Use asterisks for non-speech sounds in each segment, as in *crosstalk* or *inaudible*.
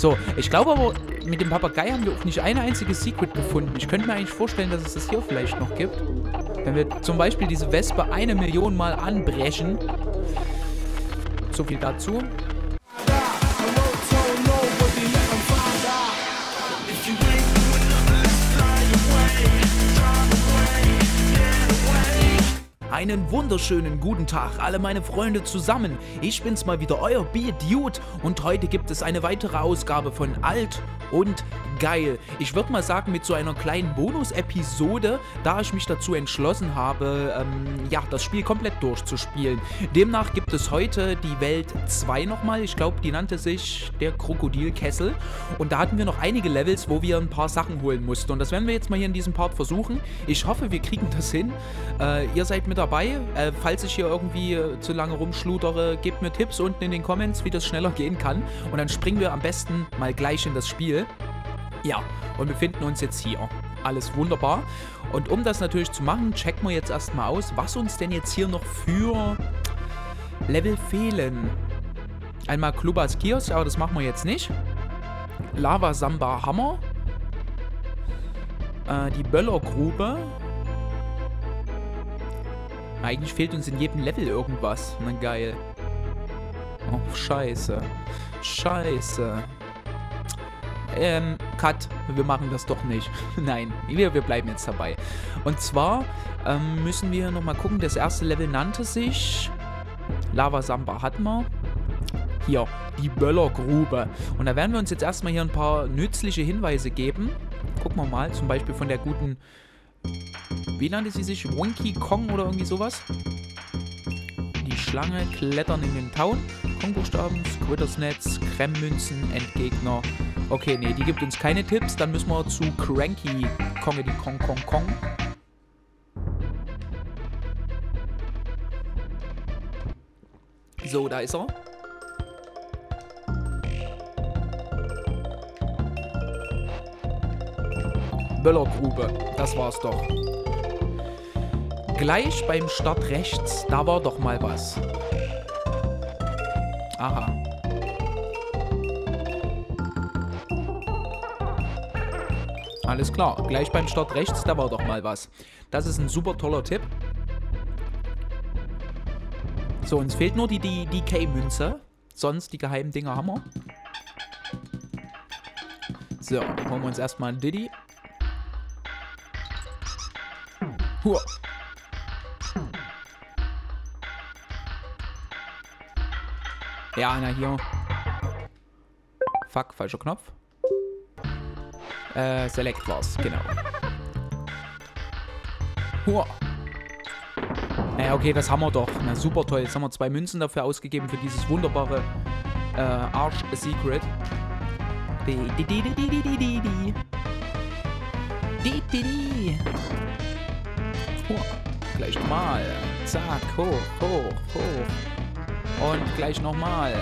So, ich glaube aber, mit dem Papagei haben wir auch nicht eine einzige Secret gefunden. Ich könnte mir eigentlich vorstellen, dass es das hier vielleicht noch gibt. Wenn wir zum Beispiel diese Wespe eine Million Mal anbrechen. So viel dazu. Einen wunderschönen guten Tag, alle meine Freunde zusammen. Ich bin's mal wieder, euer Dude und heute gibt es eine weitere Ausgabe von Alt und geil. Ich würde mal sagen, mit so einer kleinen Bonus-Episode, da ich mich dazu entschlossen habe, ähm, ja, das Spiel komplett durchzuspielen. Demnach gibt es heute die Welt 2 nochmal. Ich glaube, die nannte sich der Krokodilkessel. Und da hatten wir noch einige Levels, wo wir ein paar Sachen holen mussten. Und das werden wir jetzt mal hier in diesem Part versuchen. Ich hoffe, wir kriegen das hin. Äh, ihr seid mit dabei. Äh, falls ich hier irgendwie äh, zu lange rumschludere, gebt mir Tipps unten in den Comments, wie das schneller gehen kann. Und dann springen wir am besten mal gleich in das Spiel. Ja, und befinden uns jetzt hier. Alles wunderbar. Und um das natürlich zu machen, checken wir jetzt erstmal aus, was uns denn jetzt hier noch für Level fehlen. Einmal Klubas Kiosk, aber das machen wir jetzt nicht. Lava Samba Hammer. Äh, die Böllergrube. Eigentlich fehlt uns in jedem Level irgendwas. Na geil. Oh, scheiße. Scheiße. Ähm, Cut, wir machen das doch nicht. *laughs* Nein, wir, wir bleiben jetzt dabei. Und zwar ähm, müssen wir nochmal gucken, das erste Level nannte sich Lava Samba hatten wir. Hier, die Böllergrube. Und da werden wir uns jetzt erstmal hier ein paar nützliche Hinweise geben. Gucken wir mal, zum Beispiel von der guten, wie nannte sie sich? Winky Kong oder irgendwie sowas? Die Schlange klettern in den Tauen. Kongbuchstaben, Squitters Netz, Kremmmünzen, Endgegner, Okay, nee, die gibt uns keine Tipps. Dann müssen wir zu Cranky Kongedy Kong Kong Kong. So, da ist er. Böllergrube, das war's doch. Gleich beim Start rechts, da war doch mal was. Aha. Alles klar. Gleich beim Start rechts, da war doch mal was. Das ist ein super toller Tipp. So, uns fehlt nur die, die DK-Münze. Sonst die geheimen Dinger haben wir. So, holen wir uns erstmal einen Diddy. Hua. Ja, na hier. Fuck, falscher Knopf. Äh, Select war's, genau. Hua. Naja, okay, das haben wir doch. Na, super toll. Jetzt haben wir zwei Münzen dafür ausgegeben für dieses wunderbare äh, Arsch-Secret. Di, di, di, di, di, di, di, di. Di, di, di. Hua. Gleich nochmal. Zack, hoch, hoch, hoch. Und gleich nochmal.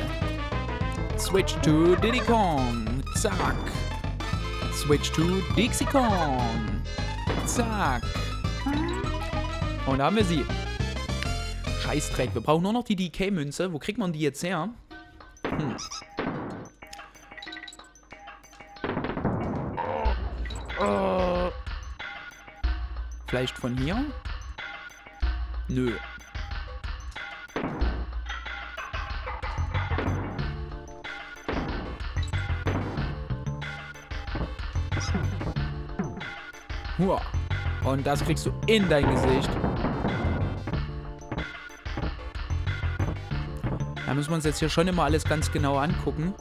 Switch to Diddy Kong. Zack. Switch to Dixie Kong. Zack. Und da haben wir sie. Scheißdreck. Wir brauchen nur noch die DK-Münze. Wo kriegt man die jetzt her? Hm. Uh. Vielleicht von hier? Nö. Hua. Und das kriegst du in dein Gesicht. Da müssen wir uns jetzt hier schon immer alles ganz genau angucken.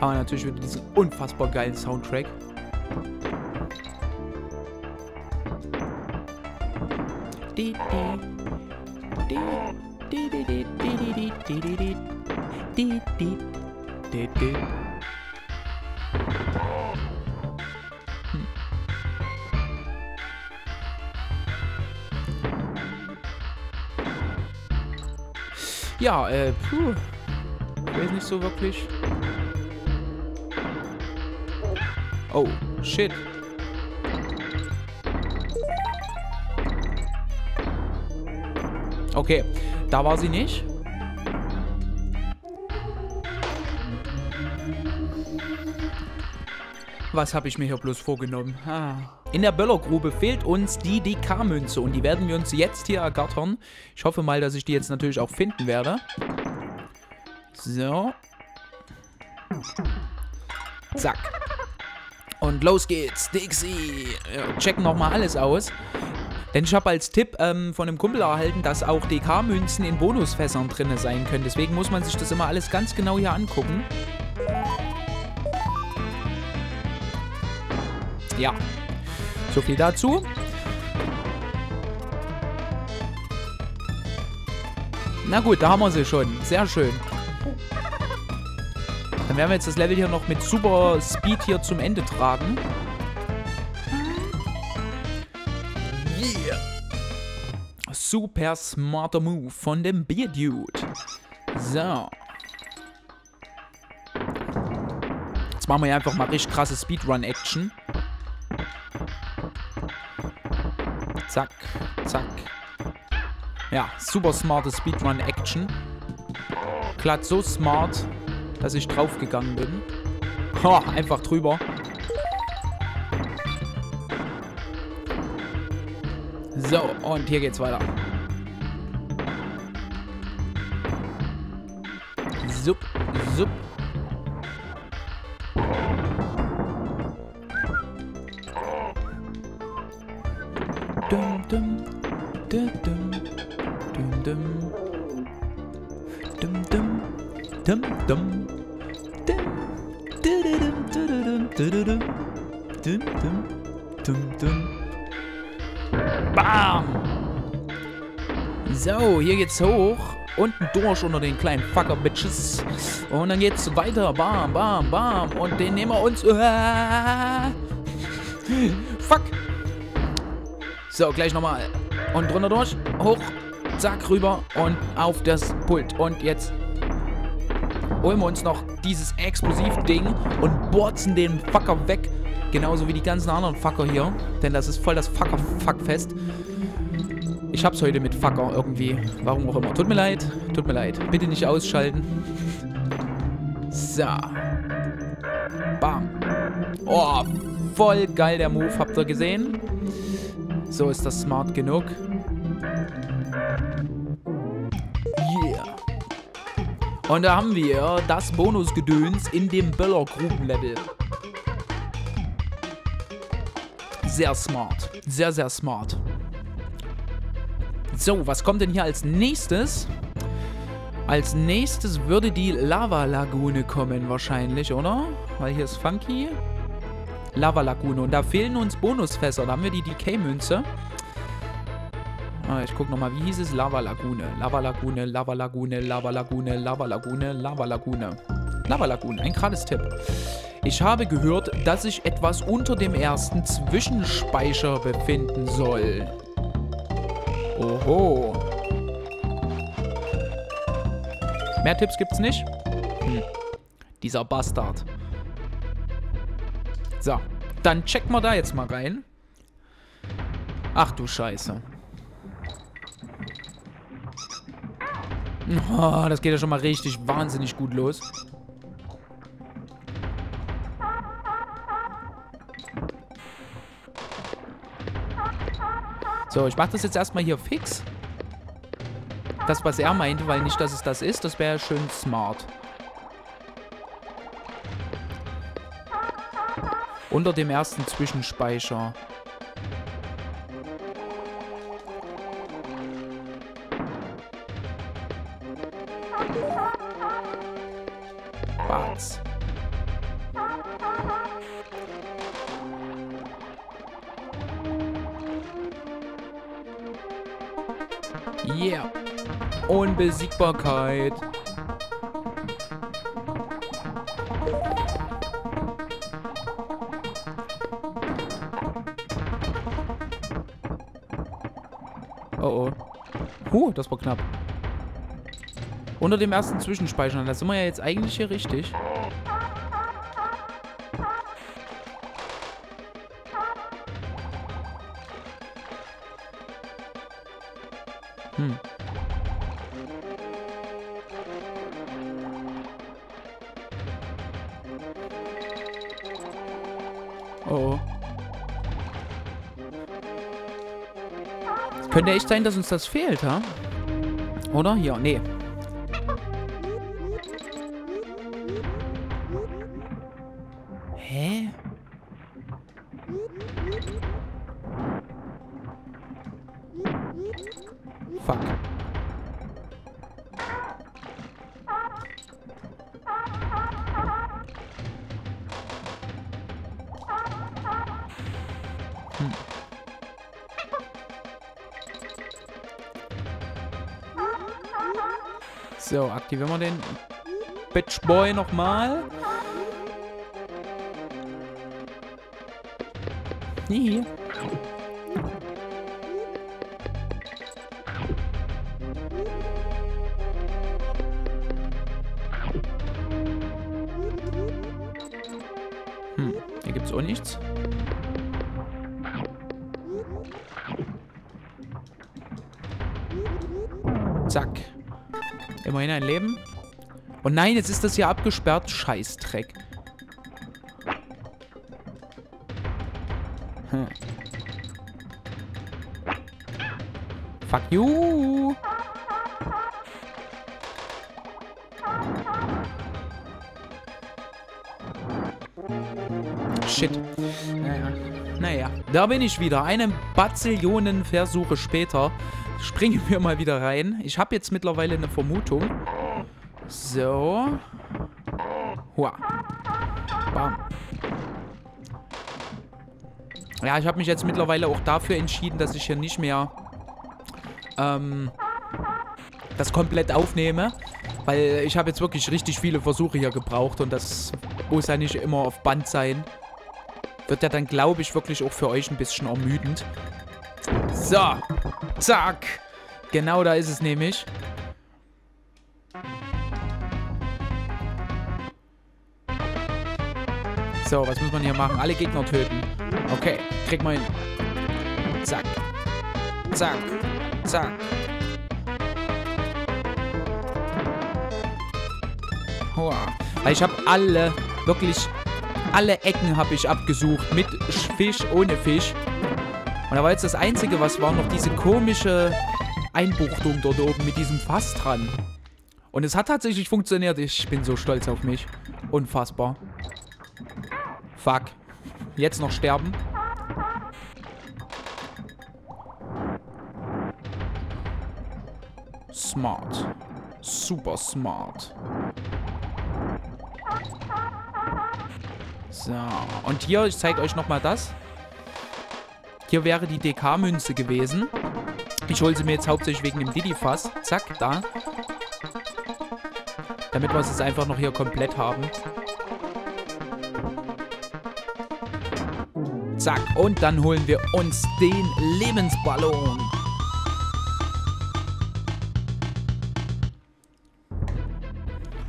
Aber natürlich wieder diesen unfassbar geilen Soundtrack. Ja, äh, puh. Ich weiß nicht so wirklich. Oh, shit. Okay, da war sie nicht. Was habe ich mir hier bloß vorgenommen? Ah. In der Böllergrube fehlt uns die DK-Münze und die werden wir uns jetzt hier ergattern. Ich hoffe mal, dass ich die jetzt natürlich auch finden werde. So. Zack. Und los geht's. Dixie. Checken nochmal alles aus. Denn ich habe als Tipp ähm, von einem Kumpel erhalten, dass auch DK-Münzen in Bonusfässern drin sein können. Deswegen muss man sich das immer alles ganz genau hier angucken. Ja. So viel dazu. Na gut, da haben wir sie schon. Sehr schön. Werden wir jetzt das Level hier noch mit super Speed hier zum Ende tragen. Yeah. Super smarter Move von dem Beer Dude. So. Jetzt machen wir hier einfach mal richtig krasse Speedrun-Action. Zack, zack. Ja, super smarte Speedrun-Action. Glatt so smart, dass ich draufgegangen bin. Ha, einfach drüber. So, und hier geht's weiter. Sup, sup. Dum, dum, dum, dum, dum, dum. Dum, dum, dum, dum. Bam! So, hier geht's hoch. Unten durch unter den kleinen Fucker-Bitches. Und dann geht's weiter. Bam, bam, bam. Und den nehmen wir uns... *laughs* Fuck! So, gleich nochmal. Und drunter durch. Hoch. Zack, rüber. Und auf das Pult. Und jetzt holen wir uns noch dieses Explosivding und borzen den Fucker weg. Genauso wie die ganzen anderen Fucker hier. Denn das ist voll das Fucker-Fuckfest. Ich hab's heute mit Fucker irgendwie. Warum auch immer. Tut mir leid. Tut mir leid. Bitte nicht ausschalten. So. Bam. Oh, voll geil der Move. Habt ihr gesehen? So ist das smart genug. Und da haben wir das Bonusgedöns in dem Böller-Gruben-Level. Sehr smart. Sehr, sehr smart. So, was kommt denn hier als nächstes? Als nächstes würde die Lava-Lagune kommen wahrscheinlich, oder? Weil hier ist Funky. Lava-Lagune. Und da fehlen uns Bonusfässer. Da haben wir die DK-Münze. Ah, ich guck nochmal, wie hieß es? Lava-Lagune. Lava-Lagune, Lava-Lagune, Lava-Lagune, Lava-Lagune, Lava-Lagune. Lava-Lagune, ein gratis Tipp. Ich habe gehört, dass sich etwas unter dem ersten Zwischenspeicher befinden soll. Oho. Mehr Tipps gibt's nicht? Hm. Dieser Bastard. So, dann checken wir da jetzt mal rein. Ach du Scheiße. Oh, das geht ja schon mal richtig wahnsinnig gut los. So, ich mache das jetzt erstmal hier fix. Das, was er meinte, weil nicht, dass es das ist, das wäre schön smart. Unter dem ersten Zwischenspeicher. Yeah. Unbesiegbarkeit. Oh oh. Huh, das war knapp. Unter dem ersten Zwischenspeichern. Da sind wir ja jetzt eigentlich hier richtig. Könnte echt sein, dass uns das fehlt, ha? Oder? Ja, nee. Hä? Fuck. So, aktivieren wir den Bitch Boy nochmal. Hihi. Ein Leben. Oh nein, jetzt ist das hier abgesperrt. Scheißdreck. Hm. Fuck you. Shit. Naja. naja, da bin ich wieder. Eine Bazillionen Versuche später springen wir mal wieder rein. Ich habe jetzt mittlerweile eine Vermutung. So. Hua. Bam. Ja, ich habe mich jetzt mittlerweile auch dafür entschieden, dass ich hier nicht mehr ähm, das komplett aufnehme. Weil ich habe jetzt wirklich richtig viele Versuche hier gebraucht und das muss ja nicht immer auf Band sein. Wird ja dann, glaube ich, wirklich auch für euch ein bisschen ermüdend. So. Zack. Genau da ist es nämlich. So, was muss man hier machen? Alle Gegner töten. Okay, krieg mal hin. Zack. Zack. Zack. Hoa. Ich habe alle, wirklich alle Ecken habe ich abgesucht. Mit Fisch, ohne Fisch. Und da war jetzt das Einzige, was war, noch diese komische Einbuchtung dort oben mit diesem Fass dran. Und es hat tatsächlich funktioniert. Ich bin so stolz auf mich. Unfassbar. Fuck. Jetzt noch sterben. Smart. Super smart. So. Und hier, ich zeige euch nochmal das. Hier wäre die DK-Münze gewesen. Ich hole sie mir jetzt hauptsächlich wegen dem Didi-Fass. Zack, da. Damit wir es jetzt einfach noch hier komplett haben. Zack. Und dann holen wir uns den Lebensballon.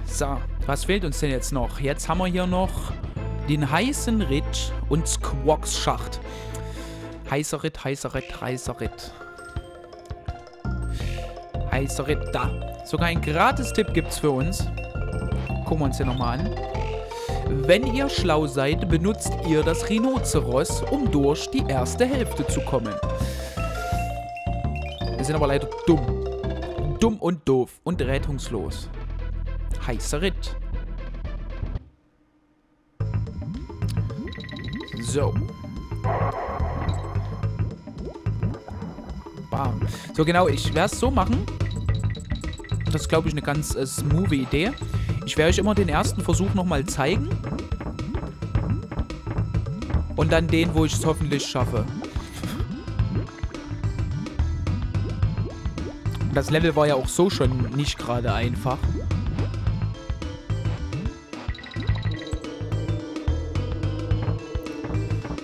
So, was fehlt uns denn jetzt noch? Jetzt haben wir hier noch den heißen Ritt und Squawks Schacht. Heißer Ritt, heißer Ritt, heißer Ritt. Heißer Ritt, da. Sogar ein Gratis-Tipp gibt's für uns. Gucken wir uns den nochmal an. Wenn ihr schlau seid, benutzt ihr das Rhinoceros, um durch die erste Hälfte zu kommen. Wir sind aber leider dumm. Dumm und doof und rettungslos. Heißer Ritt. So. Bam. So, genau, ich werde es so machen. Das ist, glaube ich, eine ganz äh, smooth Idee. Ich werde euch immer den ersten Versuch nochmal zeigen. Und dann den, wo ich es hoffentlich schaffe. Das Level war ja auch so schon nicht gerade einfach.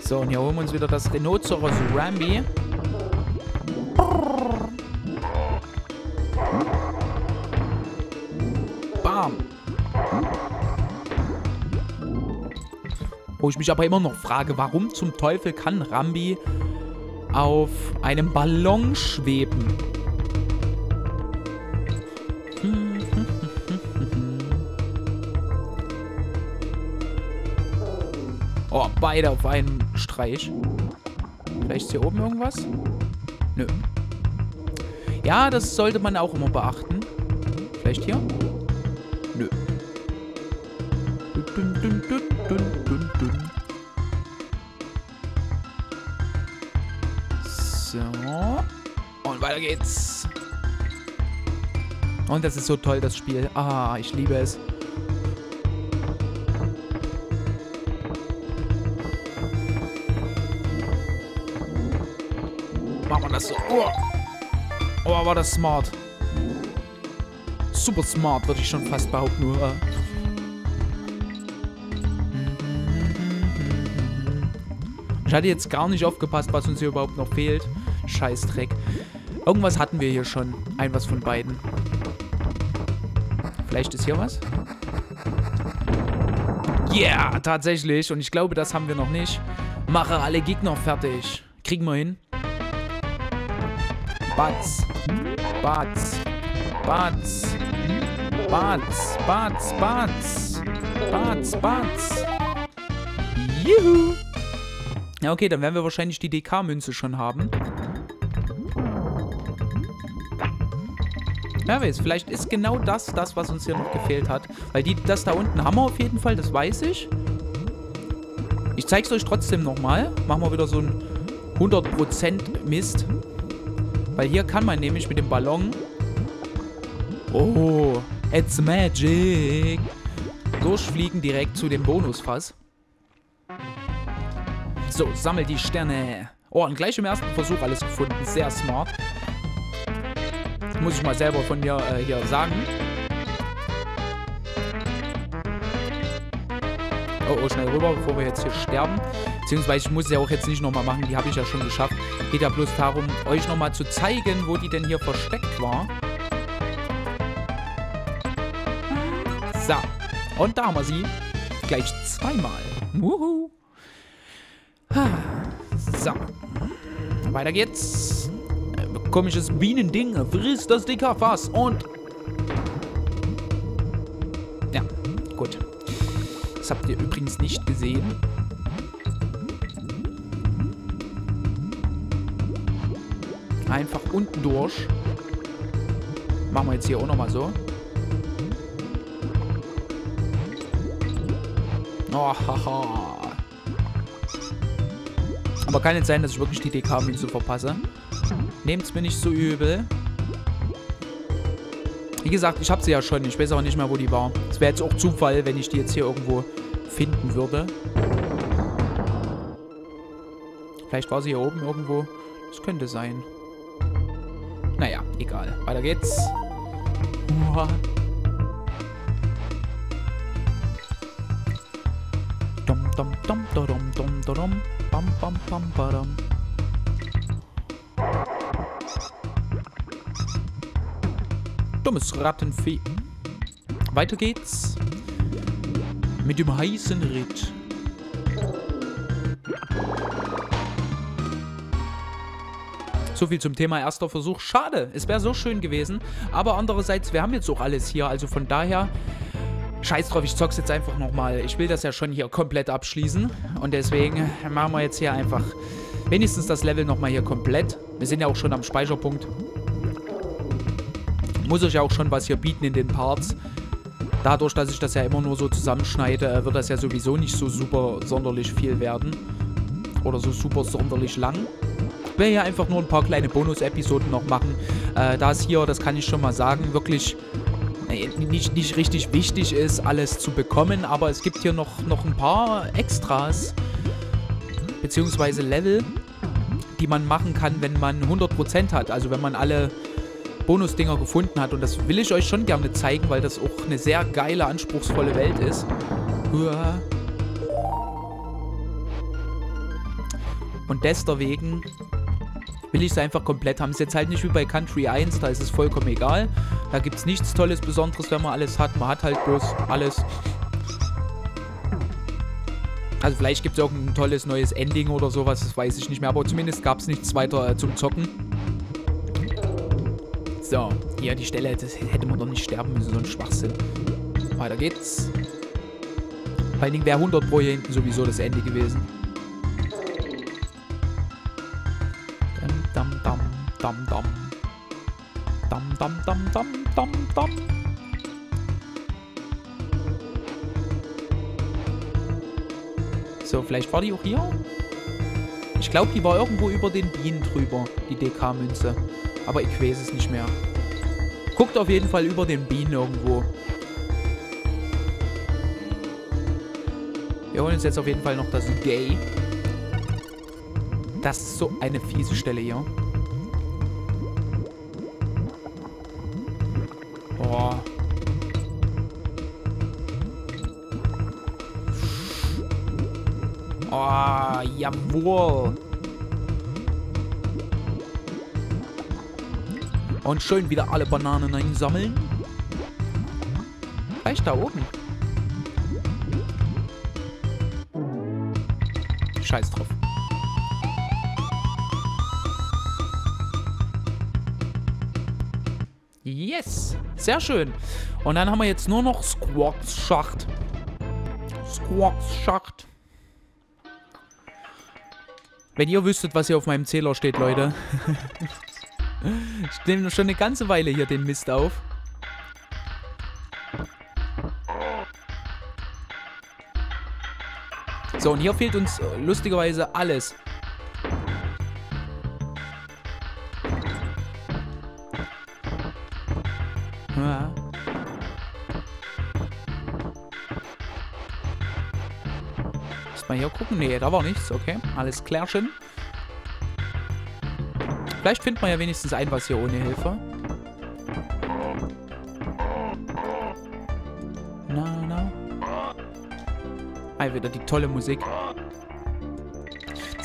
So, und hier holen wir uns wieder das Rhinoceros Rambi. Wo ich mich aber immer noch frage, warum zum Teufel kann Rambi auf einem Ballon schweben? *laughs* Oh, beide auf einen Streich. Vielleicht ist hier oben irgendwas? Nö. Ja, das sollte man auch immer beachten. Vielleicht hier? Nö. Dun, dun, dun, dun. Weiter geht's. Und das ist so toll, das Spiel. Ah, ich liebe es. Machen wir das so. Oh. oh, war das smart. Super smart, würde ich schon fast behaupten. Uh. Ich hatte jetzt gar nicht aufgepasst, was uns hier überhaupt noch fehlt. Scheißdreck. Irgendwas hatten wir hier schon. Ein was von beiden. Vielleicht ist hier was? Yeah, tatsächlich. Und ich glaube, das haben wir noch nicht. Mache alle Gegner fertig. Kriegen wir hin. Batz. Batz. Batz. Batz. Batz. Batz. Batz. Batz. Juhu. Ja, okay, dann werden wir wahrscheinlich die DK-Münze schon haben. Wer weiß, vielleicht ist genau das das, was uns hier noch gefehlt hat. Weil die, das da unten haben wir auf jeden Fall, das weiß ich. Ich zeige es euch trotzdem nochmal. Machen wir wieder so ein 100% Mist. Weil hier kann man nämlich mit dem Ballon... Oh, it's magic. Durchfliegen direkt zu dem Bonusfass. So, sammel die Sterne. Oh, und gleich im ersten Versuch alles gefunden. Sehr smart. Muss ich mal selber von mir äh, hier sagen. Oh, oh, schnell rüber, bevor wir jetzt hier sterben. Beziehungsweise ich muss es ja auch jetzt nicht nochmal machen, die habe ich ja schon geschafft. Geht ja bloß darum, euch nochmal zu zeigen, wo die denn hier versteckt war. So, und da haben wir sie. Gleich zweimal. Wuhu. So. Weiter geht's. Komisches Bienending. Frisst das Dickerfass und... Ja, gut. Das habt ihr übrigens nicht gesehen. Einfach unten durch. Machen wir jetzt hier auch nochmal so. Oh, haha. Aber kann jetzt sein, dass ich wirklich die DK-Münze verpasse. Nehmt es mir nicht so übel. Wie gesagt, ich habe sie ja schon. Ich weiß aber nicht mehr, wo die war. Es wäre jetzt auch Zufall, wenn ich die jetzt hier irgendwo finden würde. Vielleicht war sie hier oben irgendwo. Das könnte sein. Naja, egal. Weiter geht's. Uah. Dum dum dum dum dum dum dum bam bam bam badam. Dummes Rattenvieh. Weiter geht's. Mit dem heißen Ritt. So viel zum Thema erster Versuch. Schade, es wäre so schön gewesen. Aber andererseits, wir haben jetzt auch alles hier. Also von daher, scheiß drauf, ich zock's jetzt einfach nochmal. Ich will das ja schon hier komplett abschließen. Und deswegen machen wir jetzt hier einfach wenigstens das Level nochmal hier komplett. Wir sind ja auch schon am Speicherpunkt. Muss euch ja auch schon was hier bieten in den Parts. Dadurch, dass ich das ja immer nur so zusammenschneide, wird das ja sowieso nicht so super sonderlich viel werden. Oder so super sonderlich lang will hier einfach nur ein paar kleine Bonus-Episoden noch machen. Äh, da es hier, das kann ich schon mal sagen, wirklich äh, nicht, nicht richtig wichtig ist, alles zu bekommen. Aber es gibt hier noch, noch ein paar Extras, beziehungsweise Level, die man machen kann, wenn man 100% hat. Also wenn man alle Bonusdinger gefunden hat. Und das will ich euch schon gerne zeigen, weil das auch eine sehr geile, anspruchsvolle Welt ist. Und deswegen will ich es einfach komplett haben. Ist jetzt halt nicht wie bei Country 1, da ist es vollkommen egal. Da gibt es nichts Tolles, Besonderes, wenn man alles hat. Man hat halt bloß alles. Also vielleicht gibt es irgendein tolles neues Ending oder sowas, das weiß ich nicht mehr. Aber zumindest gab es nichts weiter äh, zum Zocken. So, hier die Stelle, das hätte man doch nicht sterben müssen, so ein Schwachsinn. Weiter geht's. Vor allen Dingen wäre 100 pro hier hinten sowieso das Ende gewesen. Dam, dam, dam. Dam, dam, dam, dam, dam. So, vielleicht war die auch hier? Ich glaube, die war irgendwo über den Bienen drüber, die DK-Münze. Aber ich weiß es nicht mehr. Guckt auf jeden Fall über den Bienen irgendwo. Wir holen uns jetzt auf jeden Fall noch das Gay. Das ist so eine fiese Stelle hier. Boah. Oh, jawohl. Und schön wieder alle Bananen einsammeln. Vielleicht da oben. Scheiß drauf. Yes. Sehr schön. Und dann haben wir jetzt nur noch Squats-Schacht. Squats-Schacht. Wenn ihr wüsstet, was hier auf meinem Zähler steht, Leute. *laughs* ich nehme schon eine ganze Weile hier den Mist auf. So, und hier fehlt uns äh, lustigerweise alles. Ja. Muss mal hier gucken. Nee, da war nichts. Okay, alles klärchen. Vielleicht findet man ja wenigstens ein was hier ohne Hilfe. Na, na. Ah, wieder die tolle Musik.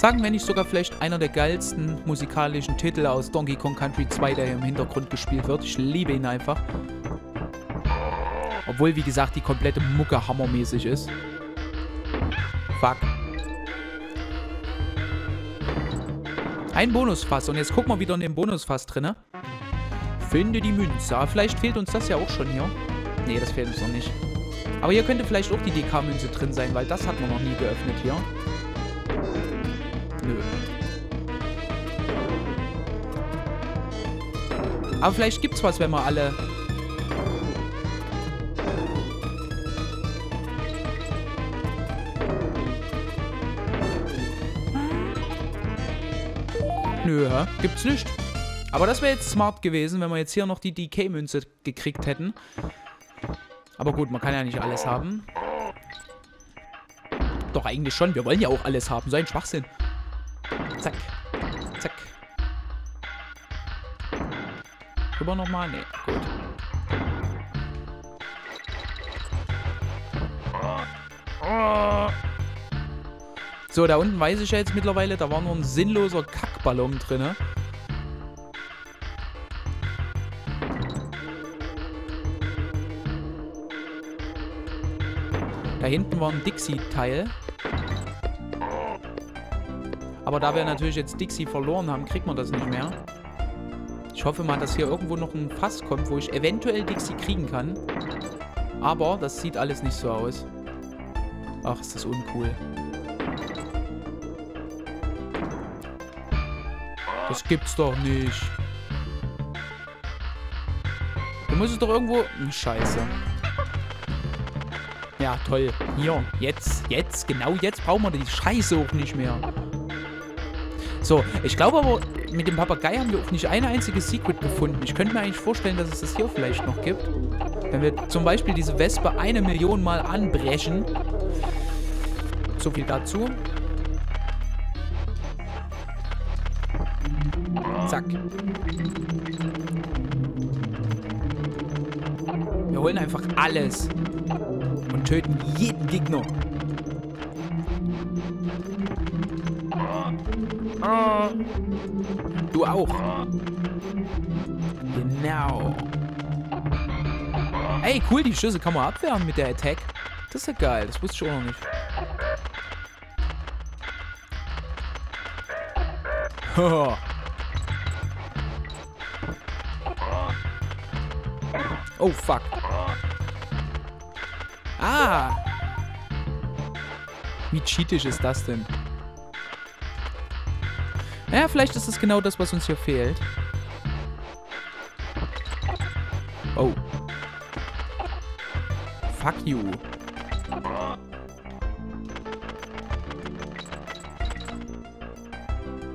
Sagen wir nicht sogar vielleicht einer der geilsten musikalischen Titel aus Donkey Kong Country 2, der hier im Hintergrund gespielt wird. Ich liebe ihn einfach. Obwohl, wie gesagt, die komplette Mucke hammermäßig ist. Fuck. Ein Bonusfass. Und jetzt gucken wir wieder in den Bonusfass drin. Finde die Münze. Aber vielleicht fehlt uns das ja auch schon hier. Nee, das fehlt uns noch nicht. Aber hier könnte vielleicht auch die DK-Münze drin sein, weil das hat man noch nie geöffnet hier. Nö. Aber vielleicht gibt's was, wenn wir alle... Nö, hä? gibt's nicht. Aber das wäre jetzt smart gewesen, wenn wir jetzt hier noch die DK-Münze gekriegt hätten. Aber gut, man kann ja nicht alles haben. Doch, eigentlich schon. Wir wollen ja auch alles haben. So ein Schwachsinn. Zack. Zack. Rüber nochmal? Nee, gut. So, da unten weiß ich ja jetzt mittlerweile, da war nur ein sinnloser Kackballon drin. Da hinten war ein Dixie-Teil. Aber da wir natürlich jetzt Dixie verloren haben, kriegt man das nicht mehr. Ich hoffe mal, dass hier irgendwo noch ein Fass kommt, wo ich eventuell Dixie kriegen kann. Aber das sieht alles nicht so aus. Ach, ist das uncool. Das gibt's doch nicht. Du musst es doch irgendwo... Hm, Scheiße. Ja, toll. Hier, jetzt, jetzt, genau jetzt brauchen wir die Scheiße auch nicht mehr. So, ich glaube aber, mit dem Papagei haben wir auch nicht ein einziges Secret gefunden. Ich könnte mir eigentlich vorstellen, dass es das hier vielleicht noch gibt. Wenn wir zum Beispiel diese Wespe eine Million Mal anbrechen. So viel dazu. Alles. Und töten jeden Gegner. Du auch. Genau. Ey, cool, die Schüsse kann man abwehren mit der Attack. Das ist ja geil, das wusste ich auch noch nicht. *laughs* oh, fuck. Ah. Wie cheatisch ist das denn? Ja, vielleicht ist es genau das, was uns hier fehlt. Oh. Fuck you.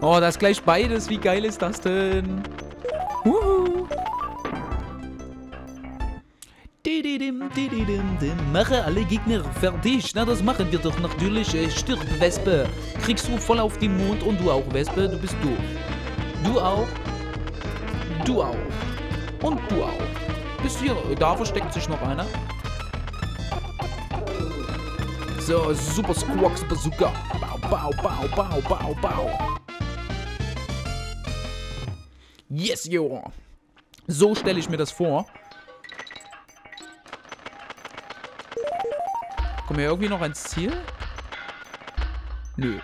Oh, das ist gleich beides. Wie geil ist das denn? Mache alle Gegner fertig. Na, das machen wir doch natürlich. Stirb, Wespe. Kriegst du voll auf den Mond und du auch, Wespe. Du bist du. Du auch. Du auch. Und du auch. Bist hier. Da versteckt sich noch einer. So, Super Squawks Bazooka. Bau, bau, bau, bau, bau, bau. Yes, yo. So stelle ich mir das vor. Kommen wir irgendwie noch ans Ziel? Nö.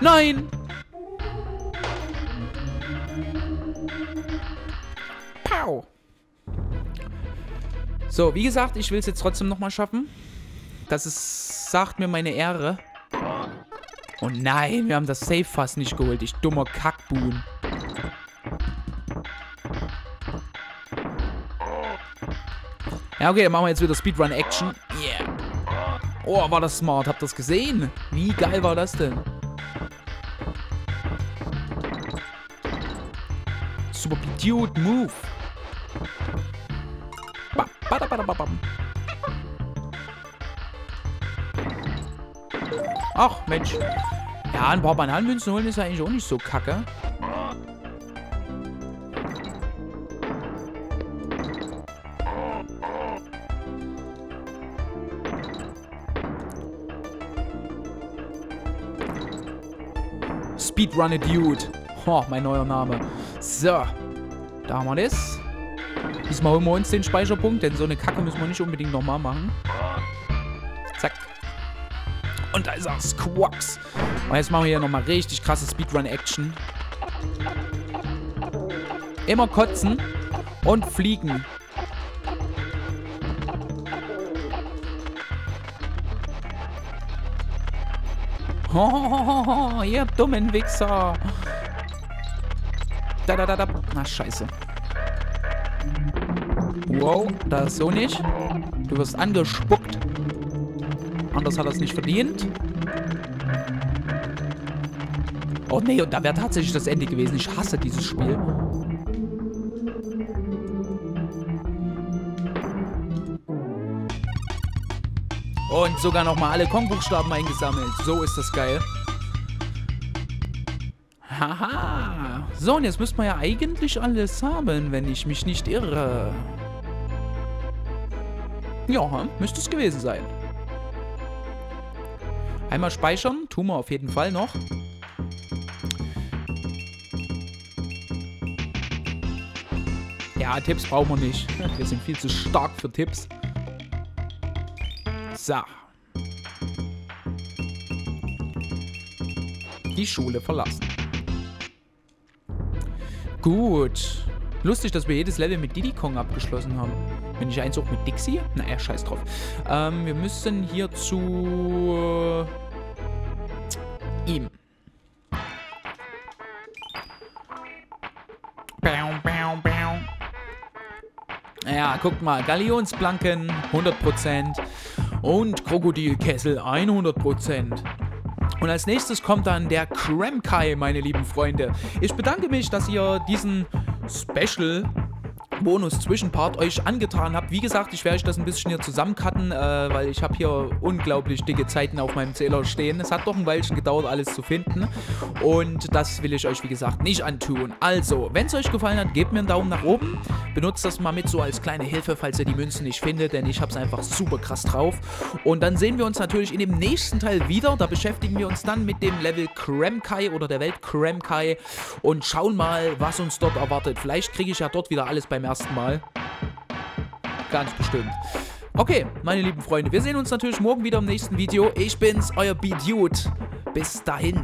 Nein! Pow! So, wie gesagt, ich will es jetzt trotzdem nochmal schaffen. Das ist, sagt mir meine Ehre. Oh nein, wir haben das Safe fast nicht geholt. Ich dummer Kackbuhn. Ja, okay, dann machen wir jetzt wieder Speedrun-Action. Yeah. Oh, war das smart. Habt ihr das gesehen? Wie geil war das denn? Super Dude, move. Ach, Mensch. Ja, ein paar Bananenmünzen holen ist ja eigentlich auch nicht so kacke. Speedrunner Dude. Oh, mein neuer Name. So. Da haben wir das. Diesmal holen wir uns den Speicherpunkt, denn so eine Kacke müssen wir nicht unbedingt nochmal machen. Zack. Und da ist er, Squawks. Und jetzt machen wir hier nochmal richtig krasse Speedrun-Action. Immer kotzen und fliegen. Oh, ihr dummen Wichser. Da, da, da, da. Na, scheiße. Wow, das so nicht. Du wirst angespuckt. Anders hat er es nicht verdient. Oh nee, und da wäre tatsächlich das Ende gewesen. Ich hasse dieses Spiel. Und sogar nochmal alle Kong-Buchstaben eingesammelt. So ist das geil. Haha. So, und jetzt müsste man ja eigentlich alles haben, wenn ich mich nicht irre. Ja, müsste es gewesen sein. Einmal speichern. Tun wir auf jeden Fall noch. Ja, Tipps brauchen wir nicht. Wir sind viel zu stark für Tipps. So. Die Schule verlassen. Gut. Lustig, dass wir jedes Level mit Diddy Kong abgeschlossen haben. Wenn ich eins auch mit Dixie? Naja, scheiß drauf. Ähm, wir müssen hier zu... Äh, ihm. Ja, guckt mal. Galionsblanken 100% und Krokodilkessel 100%. Und als nächstes kommt dann der Kremkai, meine lieben Freunde. Ich bedanke mich, dass ihr diesen Special Bonus-Zwischenpart euch angetan habt. Wie gesagt, ich werde euch das ein bisschen hier zusammencutten, äh, weil ich habe hier unglaublich dicke Zeiten auf meinem Zähler stehen. Es hat doch ein Weilchen gedauert, alles zu finden. Und das will ich euch, wie gesagt, nicht antun. Also, wenn es euch gefallen hat, gebt mir einen Daumen nach oben. Benutzt das mal mit so als kleine Hilfe, falls ihr die Münzen nicht findet, denn ich habe es einfach super krass drauf. Und dann sehen wir uns natürlich in dem nächsten Teil wieder. Da beschäftigen wir uns dann mit dem Level Kremkai oder der Welt Kremkai und schauen mal, was uns dort erwartet. Vielleicht kriege ich ja dort wieder alles beim ersten Mal. Ganz bestimmt. Okay, meine lieben Freunde, wir sehen uns natürlich morgen wieder im nächsten Video. Ich bin's, euer B-Dude. Bis dahin.